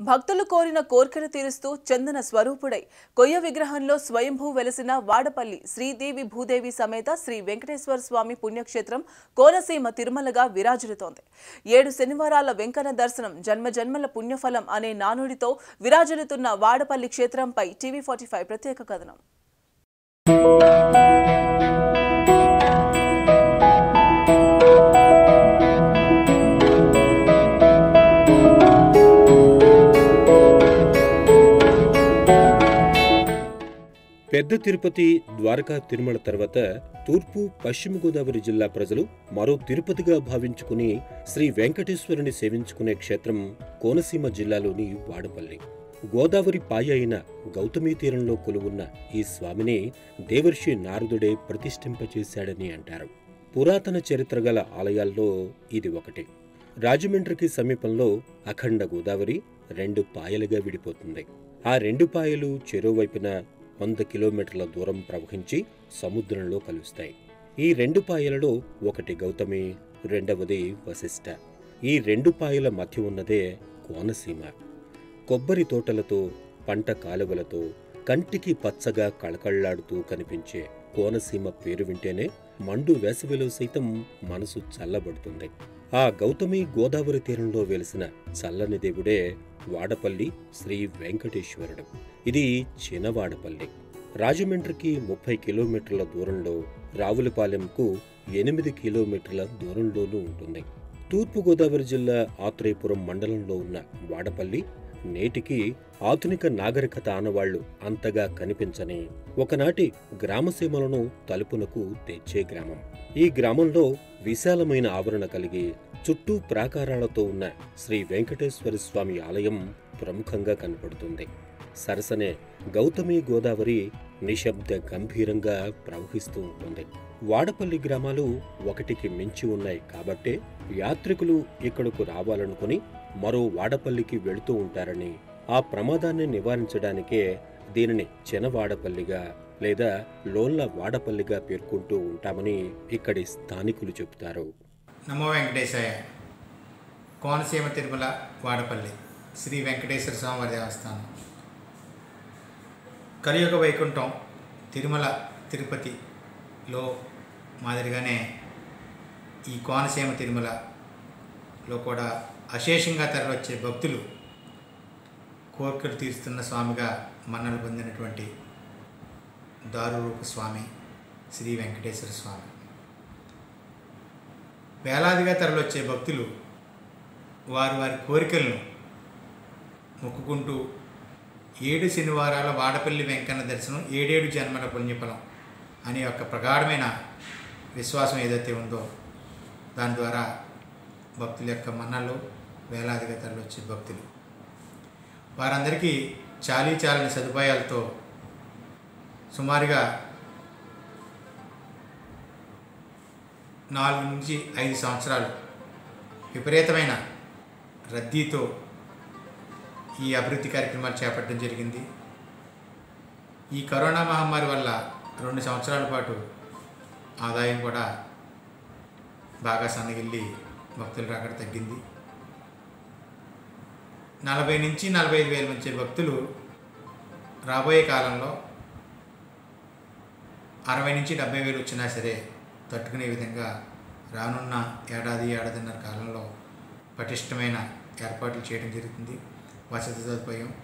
భక్తులు కోరిన కోర్కెలు తీరుస్తూ చందన స్వరూపుడై కొయ్య విగ్రహంలో స్వయంభూ వెలసిన వాడపల్లి శ్రీదేవి భూదేవి సమేత శ్రీ వెంకటేశ్వర స్వామి పుణ్యక్షేత్రం కోనసీమ తిరుమలగా విరాజిల్లుతోంది. ఏడు శనివారాల వెంకన్న దర్శనం జన్మజన్మల పుణ్యఫలం అనే నానుడితో విరాజిల్లుతున్న వాడపల్లి క్షేత్రంపై టీవీ ఫార్టీ ప్రత్యేక కథనం. పెద్ద తిరుపతి ద్వారకా తిరుమల తర్వాత తూర్పు పశ్చిమ గోదావరి జిల్లా ప్రజలు మరో తిరుపతిగా భావించుకుని శ్రీ వెంకటేశ్వరుని సేవించుకునే క్షేత్రం కోనసీమ జిల్లాలోని వాడపల్లి గోదావరి పాయ అయిన గౌతమీ తీరంలో కొలువున్న ఈ స్వామిని దేవర్షి నారదుడే ప్రతిష్ఠింపచేశాడని అంటారు. పురాతన చరిత్ర గల ఆలయాల్లో ఇది ఒకటి. రాజమండ్రికి సమీపంలో అఖండ గోదావరి రెండు పాయలుగా విడిపోతుంది. ఆ రెండు పాయలు చెరోవైపున వంద కిలోమీటర్ల దూరం ప్రవహించి సముద్రంలో కలుస్తాయి. ఈ రెండు పాయలలో ఒకటి గౌతమి రెండవది వశిష్ట. ఈ రెండు పాయల మధ్య ఉన్నదే కోనసీమ. కొబ్బరి తోటలతో పంట కాలువలతో కంటికి పచ్చగా కళకళ్ళాడుతూ కనిపించే కోనసీమ పేరు వింటేనే మండు వేసవిలో సైతం మనసు చల్లబడుతుంది. ఆ గౌతమి గోదావరి తీరంలో వెలిసిన చల్లని దేవుడే వాడపల్లి శ్రీ వెంకటేశ్వరుడు. ఇది చిన్నవాడపల్లి రాజమండ్రికి ముప్పై కిలోమీటర్ల దూరంలో రావులపాలెంకు ఎనిమిది కిలోమీటర్ల దూరంలోనూ ఉంటుంది. తూర్పుగోదావరి జిల్లా ఆత్రేయపురం మండలంలో ఉన్న వాడపల్లి నేటికి ఆధునిక నాగరికత ఆనవాళ్ళు అంతగా కనిపించని ఒకనాటి గ్రామసీమలను తలుపునకు తెచ్చే గ్రామం. ఈ గ్రామంలో విశాలమైన ఆవరణ కలిగి చుట్టూ ప్రాకారాలతో ఉన్న శ్రీ వెంకటేశ్వర స్వామి ఆలయం ప్రముఖంగా కనపడుతుంది. సరసనే గౌతమి గోదావరి నిశ్శబ్ద గంభీరంగా ప్రవహిస్తూ ఉంటుంది. వాడపల్లి గ్రామాలు ఒకటికి మించి ఉన్నాయి కాబట్టే యాత్రికులు ఇక్కడకు రావాలనుకుని మరో వాడపల్లికి వెళుతూ ఉంటారని ఆ ప్రమాదాన్ని నివారించడానికే దీనిని చెనవాడపల్లిగా లేదా లోన్ల వాడపల్లిగా పేర్కొంటూ ఉంటామని ఇక్కడి స్థానికులు చెబుతారు. నమో వెంకటేశాయ. కోనసీమ తిరుమల వాడపల్లి శ్రీ వెంకటేశ్వర స్వామివారి దేవస్థానం. కలియుగ వైకుంఠం తిరుమల తిరుపతిలో మాదిరిగానే ఈ కోనసీమ తిరుమలలో కూడా అశేషంగా తరలివచ్చే భక్తులు కోరికలు తీరుస్తున్న స్వామిగా మన్నలు పొందినటువంటి దారురూప స్వామి శ్రీ వెంకటేశ్వర స్వామి. వేలాదిగా తరలివచ్చే భక్తులు వారి వారి కోరికలను మొక్కుకుంటూ ఏడు శనివారాల వాడపల్లి వెంకన్న దర్శనం ఏడేడు జన్మల పుణ్యఫలం అనే ఒక ప్రగాఢమైన విశ్వాసం ఏదైతే ఉందో దాని ద్వారా భక్తుల యొక్క మన్నలు వేలాదిగా తరలివచ్చే భక్తులు. వారందరికీ చాలీ చాలని సదుపాయాలతో సుమారుగా నాలుగు నుంచి ఐదు సంవత్సరాలు విపరీతమైన రద్దీతో ఈ అభివృద్ధి కార్యక్రమాలు చేపట్టడం జరిగింది. ఈ కరోనా మహమ్మారి వల్ల రెండు సంవత్సరాల పాటు ఆదాయం కూడా బాగా సన్నగిల్లి భక్తుల రాకడ తగ్గింది. నలభై నుంచి నలభై ఐదు వేల మంది భక్తులు రాబోయే కాలంలో అరవై నుంచి డెబ్బై వేలు వచ్చినా సరే తట్టుకునే విధంగా రానున్న ఏడాది ఏడాదిన్నర కాలంలో పటిష్టమైన ఏర్పాట్లు చేయడం జరుగుతుంది. వసతి సదుపాయం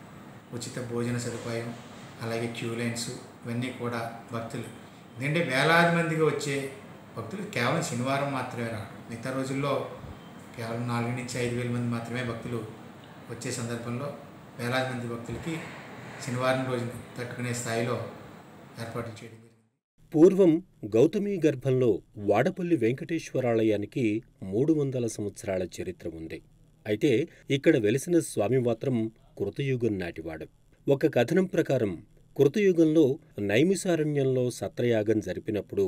ఉచిత భోజన సదుపాయం అలాగే క్యూ లైన్స్ ఇవన్నీ కూడా భక్తులు. ఎందుకంటే వేలాది మందిగా వచ్చే భక్తులు కేవలం శనివారం మాత్రమే రావడం మిగతా రోజుల్లో కేవలం నాలుగు నుంచి ఐదు వేల మంది మాత్రమే భక్తులు వచ్చే సందర్భంలో వేలాది మంది భక్తులకి శనివారం రోజున తట్టుకునే స్థాయిలో ఏర్పాట్లు చేయడం పూర్వం గౌతమి గర్భంలో వాడపల్లి వెంకటేశ్వరాలయానికి మూడు వందల సంవత్సరాల చరిత్ర ఉంది. అయితే ఇక్కడ వెలిసిన స్వామి మాత్రం కృతయుగం నాటివాడు. ఒక కథనం ప్రకారం కృతయుగంలో నైమిసారణ్యంలో సత్రయాగం జరిపినప్పుడు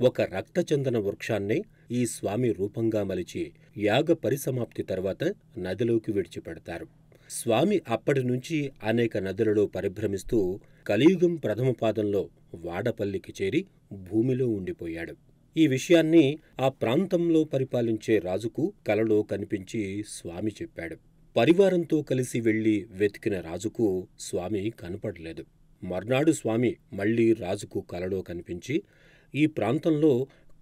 ఒక రక్తచందన వృక్షాన్నే ఈ స్వామి రూపంగా మలిచి యాగ పరిసమాప్తి తర్వాత నదిలోకి విడిచిపెడతారు. స్వామి అప్పటి నుంచి అనేక నదులలో పరిభ్రమిస్తూ కలియుగం ప్రథమ పాదంలో వాడపల్లికి చేరి భూమిలో ఉండిపోయాడు. ఈ విషయాన్ని ఆ ప్రాంతంలో పరిపాలించే రాజుకు కలలో కనిపించి స్వామి చెప్పాడు. పరివారంతో కలిసి వెళ్ళి వెతికిన రాజుకు స్వామి కనపడలేదు. మర్నాడు స్వామి మళ్ళీ రాజుకు కలలో కనిపించి ఈ ప్రాంతంలో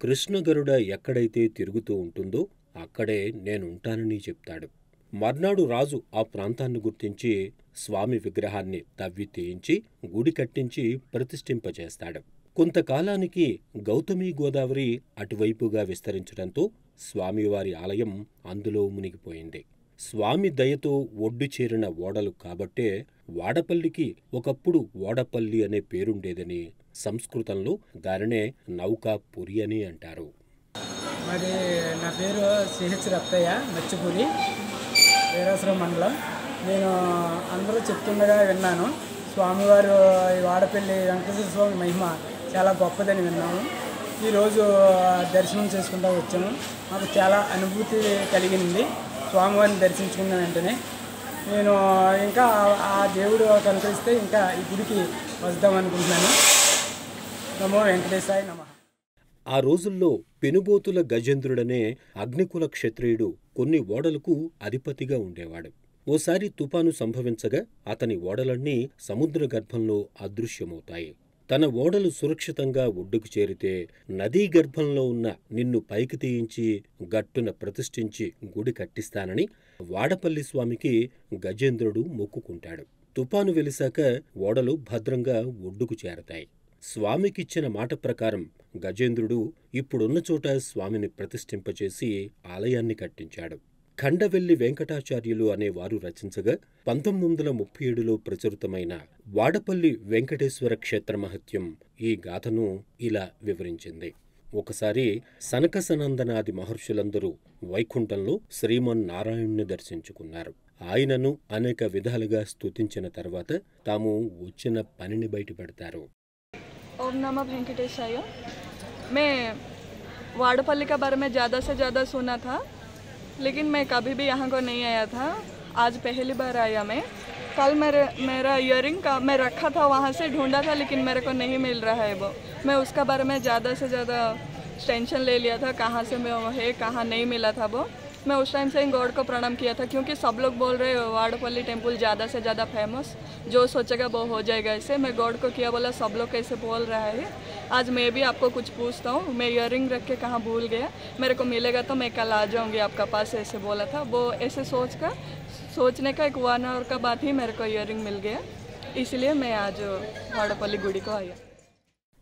కృష్ణగరుడ ఎక్కడైతే తిరుగుతూ ఉంటుందో అక్కడే నేనుంటానని చెప్తాడు. మర్నాడు రాజు ఆ ప్రాంతాన్ని గుర్తించి స్వామి విగ్రహాన్ని తవ్వి తీయించి గుడి కట్టించి ప్రతిష్ఠింపచేస్తాడు కొంతకాలానికి గౌతమి గోదావరి అటువైపుగా విస్తరించడంతో స్వామివారి ఆలయం అందులో మునిగిపోయింది. స్వామి దయతో ఒడ్డు చేరిన ఓడలు కాబట్టే వాడపల్లికి ఒకప్పుడు ఓడపల్లి అనే పేరుండేదని సంస్కృతంలో దానినే నౌకాపురి అని అంటారు. మరి నా పేరు సిహెచ్ రత్తయ్య మచ్చిపూరి వీరాసురం మండలం. నేను అందరూ చెప్తుండగా విన్నాను. స్వామివారు ఈ వాడపల్లి వెంకటేశ్వర స్వామి మహిమ చాలా గొప్పదని విన్నాము ఈరోజు దర్శనం చేసుకుంటూ వచ్చాము మాకు చాలా అనుభూతి కలిగింది. స్వామివారిని దర్శించుకున్న వెంటనే నేను ఇంకా ఆ దేవుడు కనుకరిస్తే ఇంకా ఈ గుడికి వద్దాం అనుకుంటున్నాను. నమో వెంకటేశాయ ఆ రోజుల్లో పెనుబోతుల గజేంద్రుడనే అగ్నికుల క్షత్రియుడు కొన్ని ఓడలకు అధిపతిగా ఉండేవాడు. ఓసారి తుపాను సంభవించగా అతని ఓడలన్నీ సముద్ర గర్భంలో అదృశ్యమవుతాయి. తన ఓడలు సురక్షితంగా ఒడ్డుకు చేరితే నదీ గర్భంలో ఉన్న నిన్ను పైకి తీయించి గట్టున ప్రతిష్ఠించి గుడి కట్టిస్తానని వాడపల్లి స్వామికి గజేంద్రుడు మొక్కుకుంటాడు. తుపాను వెలిశాక ఓడలు భద్రంగా ఒడ్డుకు చేరతాయి. స్వామికిచ్చిన మాట ప్రకారం గజేంద్రుడు ఇప్పుడున్న చోట స్వామిని ప్రతిష్ఠింపచేసి ఆలయాన్ని కట్టించాడు. ఖండవెల్లి వెంకటాచార్యులు అనేవారు రచించగా పంతొమ్మిది వందల ముప్పై ఏడులో ప్రచురితమైన వాడపల్లి వెంకటేశ్వర క్షేత్ర మహత్యం ఈ గాథను ఇలా వివరించింది. ఒకసారి సనకసనందనాది మహర్షులందరూ వైకుంఠంలో శ్రీమన్నారాయణ్ణి దర్శించుకున్నారు. ఆయనను అనేక విధాలుగా స్తుతించిన తర్వాత తాము వచ్చిన పనిని బయటపెడతారు. ओम नमः वेंकटेशाय मैं वाड़पल्ली के बारे में ज़्यादा से ज़्यादा सुना था, लेकिन मैं कभी भी यहाँ को नहीं आया था। आज पहली बार आया मैं। कल मेरे, मेरा इयरिंग का, मैं रखा था वहाँ से, ढूंढा था, लेकिन मेरे को नहीं मिल रहा है वो। मैं उसका बारे में ज़्यादा से ज़्यादा टेंशन ले लिया था, कहाँ से मैं है, कहाँ नहीं मिला था वो। मैं उस टाइम से ही गॉड को प्रणाम किया था क्योंकि सब लोग बोल रहे हैं वाड़पल्ली टेम्पल ज़्यादा से ज़्यादा फेमस जो सोचेगा वो हो जाएगा ऐसे मैं गॉड को किया बोला सब लोग कैसे बोल रहा है आज मैं भी आपको कुछ पूछता हूँ मैं इयरिंग रख के कहाँ भूल गया मेरे को मिलेगा तो मैं कल आ जाऊँगी आपका पास ऐसे बोला था वो ऐसे सोच कर सोचने का एक वन आवर का बाद ही मेरे को इयरिंग मिल गया इसलिए मैं आज वाड़पल्ली गुड़ी को आया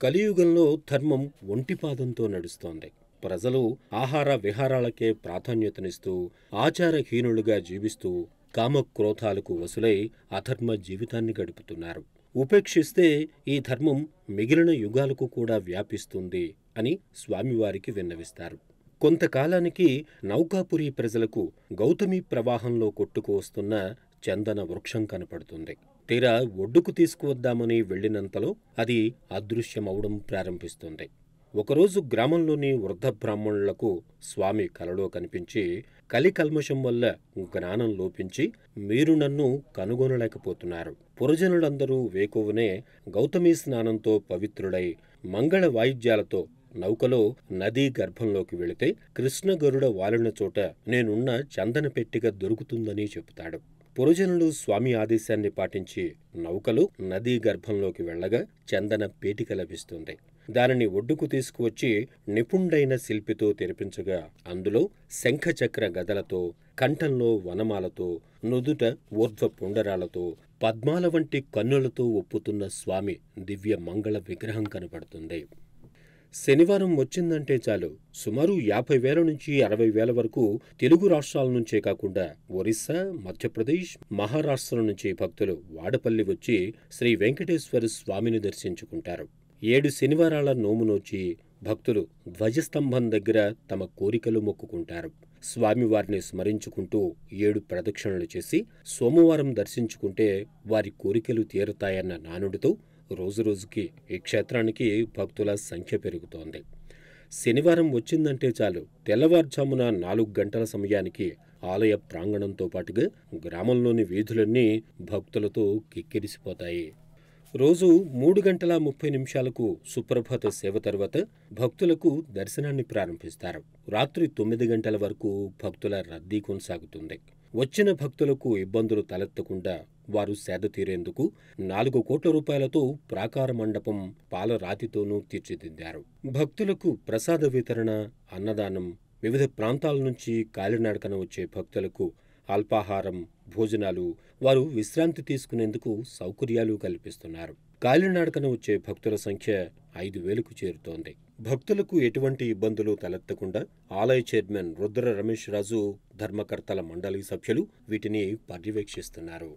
కలియుగంలో ధర్మం ఒంటిపాదంతో నడుస్తోంది ప్రజలు ఆహార విహారాలకే ప్రాధాన్యతనిస్తూ ఆచారహీనులుగా జీవిస్తూ కామక్రోధాలకు వసులై అధర్మ జీవితాన్ని గడుపుతున్నారు. ఉపేక్షిస్తే ఈ ధర్మం మిగిలిన యుగాలకు కూడా వ్యాపిస్తుంది అని స్వామివారికి విన్నవిస్తారు. కొంతకాలానికి నౌకాపురి ప్రజలకు గౌతమి ప్రవాహంలో కొట్టుకు వస్తున్న చందన వృక్షం కనపడుతుంది. తీరా ఒడ్డుకు తీసుకువద్దామని వెళ్ళినంతలో అది అదృశ్యమవడం ప్రారంభిస్తుంది. ఒకరోజు గ్రామంలోని వృద్ధ బ్రాహ్మణులకు స్వామి కలలో కనిపించి కలికల్మషం వల్ల జ్ఞానం లోపించి మీరు నన్ను కనుగొనలేకపోతున్నారు. పురజనులందరూ వేకువనే గౌతమి స్నానంతో పవిత్రుడై మంగళ వాయిద్యాలతో నౌకలో నదీ గర్భంలోకి వెళితే కృష్ణగరుడ వాలిన చోట నేనున్న చందన పెట్టిక దొరుకుతుందని చెబుతాడు. పురజనులు స్వామి ఆదేశాన్ని పాటించి నౌకలు నదీ గర్భంలోకి వెళ్ళగా చందన పేటిక లభిస్తుంది. దానిని ఒడ్డుకు తీసుకువచ్చి నిపుణుడైన శిల్పితో తెరిపించగా అందులో శంఖచక్ర గదలతో కంఠంలో వనమాలతో నుదుట ఊర్ధ్వ పుండరాలతో పద్మాల వంటి కన్నులతో ఒప్పుతున్న స్వామి దివ్య మంగళ విగ్రహం కనపడుతుంది. శనివారం వచ్చిందంటే చాలు. సుమారు యాభై వేల నుంచి అరవై వేల వరకు తెలుగు రాష్ట్రాల నుంచే కాకుండా ఒరిస్సా మధ్యప్రదేశ్ మహారాష్ట్ర నుంచి భక్తులు వాడపల్లి వచ్చి శ్రీ వెంకటేశ్వర స్వామిని దర్శించుకుంటారు. ఏడు శనివారాల నోము నోచి భక్తులు ధ్వజస్తంభం దగ్గర తమ కోరికలు మొక్కుకుంటారు. స్వామివారిని స్మరించుకుంటూ ఏడు ప్రదక్షిణలు చేసి సోమవారం దర్శించుకుంటే వారి కోరికలు తీరుతాయన్న నానుడితో రోజురోజుకి ఈ క్షేత్రానికి భక్తుల సంఖ్య పెరుగుతోంది. శనివారం వచ్చిందంటే చాలు తెల్లవారుజామున నాలుగు గంటల సమయానికి ఆలయ ప్రాంగణంతో పాటుగా గ్రామంలోని వీధులన్నీ భక్తులతో కిక్కిరిసిపోతాయి. రోజు మూడు గంటల ముప్పై నిమిషాలకు సుప్రభాత సేవ తర్వాత భక్తులకు దర్శనాన్ని ప్రారంభిస్తారు. రాత్రి తొమ్మిది గంటల వరకు భక్తుల రద్దీ కొనసాగుతుంది. వచ్చిన భక్తులకు ఇబ్బందులు తలెత్తకుండా వారు సేద తీరేందుకు నాలుగు కోట్ల రూపాయలతో ప్రాకార మండపం పాలరాతితోనూ తీర్చిదిద్దారు. భక్తులకు ప్రసాద వితరణ అన్నదానం వివిధ ప్రాంతాల నుంచి కాలినడకన వచ్చే భక్తులకు అల్పాహారం భోజనాలు వారు విశ్రాంతి తీసుకునేందుకు సౌకర్యాలు కల్పిస్తున్నారు. కాలినడకన వచ్చే భక్తుల సంఖ్య ఐదు వేలకు చేరుతోంది. భక్తులకు ఎటువంటి ఇబ్బందులు తలెత్తకుండా ఆలయ చైర్మన్ రుద్ర రమేష్ రాజు ధర్మకర్తల మండలి సభ్యులు వీటిని పర్యవేక్షిస్తున్నారు.